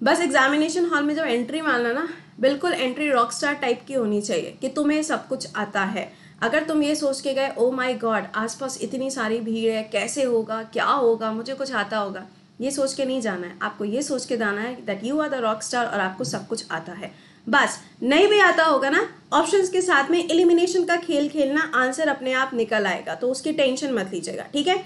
बस examination hall में जब एंट्री मारना ना, बिल्कुल एंट्री रॉक स्टार टाइप की होनी चाहिए कि तुम्हें सब कुछ आता है। अगर तुम ये सोच के गए ओ माई गॉड आसपास इतनी सारी भीड़ है, कैसे होगा, क्या होगा, मुझे कुछ आता होगा? ये सोच के नहीं जाना है। आपको ये सोच के जाना है that you are the rock star और आपको सब कुछ आता है। बस, नहीं भी आता होगा ना ऑप्शंस के साथ में एलिमिनेशन का खेल खेलना आंसर अपने आप निकल आएगा तो उसकी टेंशन मत लीजिएगा, ठीक है?